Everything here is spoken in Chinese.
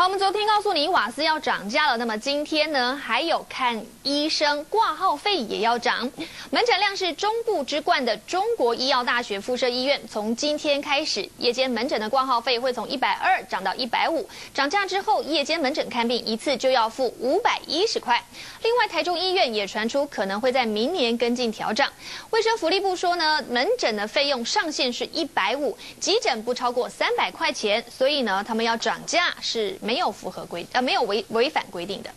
好，我们昨天告诉你瓦斯要涨价了，那么今天呢，还有看医生挂号费也要涨。门诊量是中部之冠的中国医药大学附设医院，从今天开始，夜间门诊的挂号费会从一百二涨到一百五。涨价之后，夜间门诊看病一次就要付五百一十块。另外，台中医院也传出可能会在明年跟进调整。卫生福利部说呢，门诊的费用上限是一百五，急诊不超过三百块钱，所以呢，他们要涨价是。没有符合规呃没有违违反规定的。